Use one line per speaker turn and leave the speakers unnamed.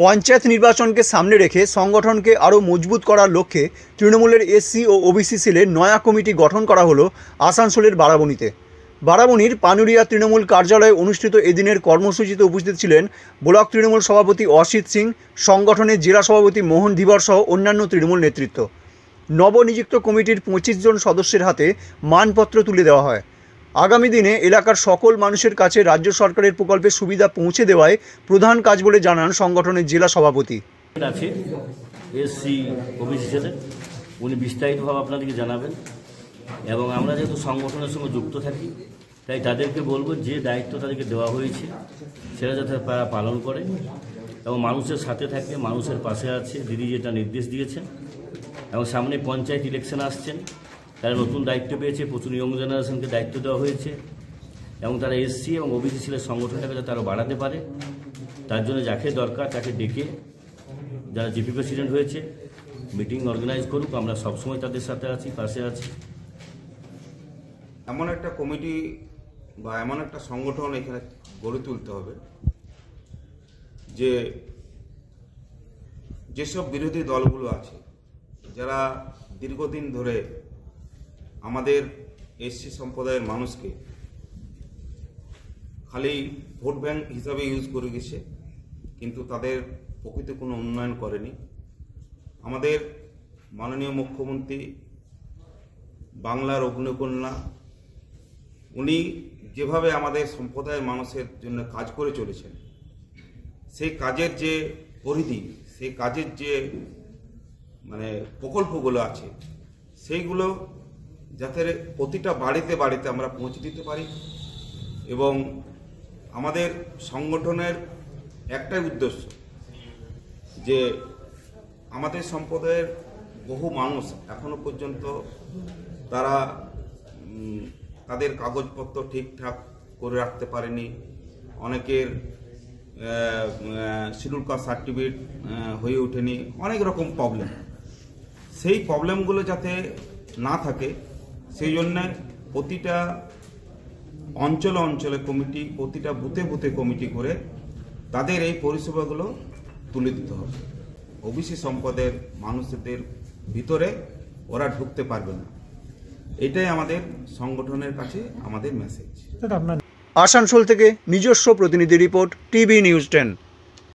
পঞ্চায়েত নির্বাচনকে সামনে রেখে সংগঠনকে আরও মজবুত করার লক্ষ্যে তৃণমূলের এসসি ও ওবিসি সেলের নয়া কমিটি গঠন করা হলো আসানসোলের বারাবণীতে। বারাবণীর পানুরিয়া তৃণমূল কার্যালয়ে অনুষ্ঠিত এদিনের কর্মসূচিতে উপস্থিত ছিলেন ব্লক তৃণমূল সভাপতি অসিত সিং, সংগঠনের জেলা সভাপতি মোহন ধীবর সহ অন্যান্য তৃণমূল নেতৃত্ব। নবনিযুক্ত কমিটির পঁচিশ জন সদস্যের হাতে মানপত্র তুলে দেওয়া হয়। আগামী দিনে এলাকার সকল মানুষের কাছে রাজ্য সরকারের প্রকল্পের সুবিধা পৌঁছে দেওয়ায় প্রধান কাজ বলে জানান সংগঠনের জেলা সভাপতি।
আছে উনি বিস্তারিতভাবে আপনাদেরকে জানাবেন। এবং আমরা যেহেতু সংগঠনের সঙ্গে যুক্ত থাকি, তাই তাদেরকে বলব যে দায়িত্ব তাদেরকে দেওয়া হয়েছে, সেটা যাতে তারা পালন করে। এবং মানুষের সাথে থাকে, মানুষের পাশে আছে। দিদি যেটা নির্দেশ দিয়েছেন। এবং সামনে পঞ্চায়েত ইলেকশন আসছেন। তারা নতুন দায়িত্ব পেয়েছে, প্রচুর ইয়ং জেনারেশনকে দায়িত্ব দেওয়া হয়েছে। এবং তারা এসসি এবং ওবিসি ছেলের সংগঠনটাকে যাতে তারা বাড়াতে পারে। তার জন্য যাকে দরকার তাকে ডেকে যারা জিপি প্রেসিডেন্ট হয়েছে মিটিং অর্গানাইজ করুক, আমরা সবসময় তাদের সাথে আছি, পাশে আছি।
এমন একটা কমিটি বা এমন একটা সংগঠন এখানে গড়ে তুলতে হবে যে যেসব বিরোধী দলগুলো আছে, যারা দীর্ঘদিন ধরে আমাদের এসসি সম্প্রদায়ের মানুষকে খালি ভোট ব্যাংক হিসাবে ইউজ করে গেছে, কিন্তু তাদের প্রকৃত কোনো উন্নয়ন করেনি। আমাদের মাননীয় মুখ্যমন্ত্রী বাংলার অগ্নিকন্যা, উনি যেভাবে আমাদের সম্প্রদায়ের মানুষের জন্য কাজ করে চলেছেন, সেই কাজের যে পরিধি, সেই কাজের যে মানে প্রকল্পগুলো আছে, সেইগুলো যাতে প্রতিটা বাড়িতে বাড়িতে আমরা পৌঁছে দিতে পারি। এবং আমাদের সংগঠনের একটাই উদ্দেশ্য যে আমাদের সম্প্রদায়ের বহু মানুষ এখনও পর্যন্ত তারা তাদের কাগজপত্র ঠিকঠাক করে রাখতে পারেনি। অনেকের শিডিউল কাস্ট সার্টিফিকেট হয়ে ওঠেনি। অনেক রকম প্রবলেম সেই প্রবলেমগুলো যাতে না থাকে সেই জন্য প্রতিটা অঞ্চল অঞ্চলে কমিটি প্রতিটা বুথে বুথে কমিটি করে তাদের এই পরিষেবাগুলো তুলে দিতে হবে। ওবিসি সম্পদের মানুষদের ভিতরে ওরা ঢুকতে পারবে না। এটাই আমাদের সংগঠনের কাছে আমাদের মেসেজ
আসানসোল থেকে নিজস্ব প্রতিনিধি রিপোর্ট টিভি নিউজ টেন।